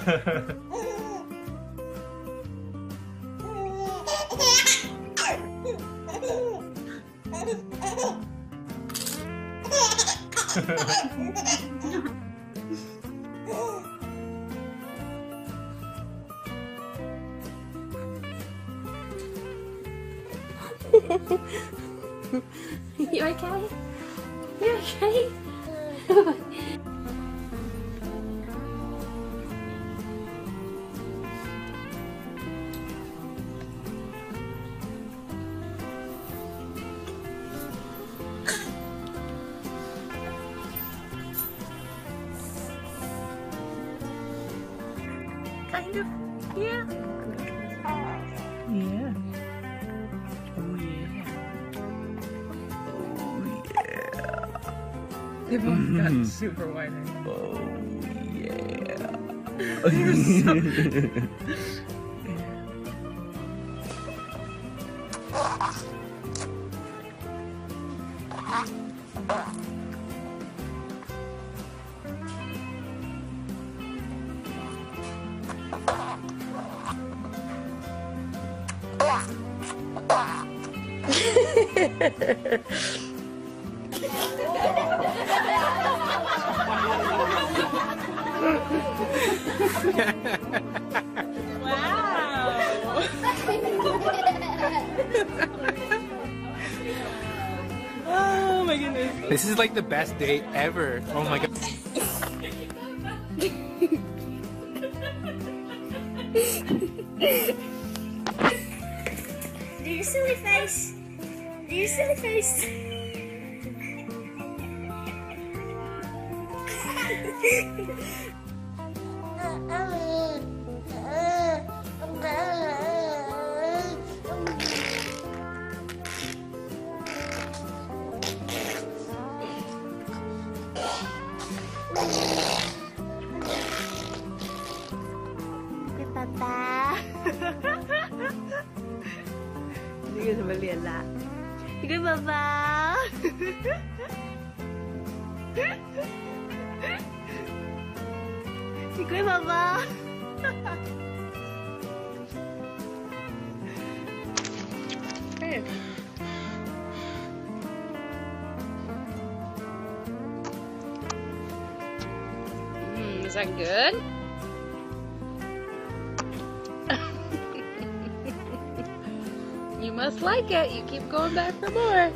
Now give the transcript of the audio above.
you okay? You okay? Kind of. Yeah. Yeah. Mm-hmm. Oh yeah. Oh yeah. They've both got super wide eyes. yeah. Oh You're yeah. Oh my goodness. This is like the best day ever. Oh my god. Do your silly face. Do your silly face. Papa. Uh, uh, như cái bà bà. Chị quý that good? Must like it. You keep going back for more.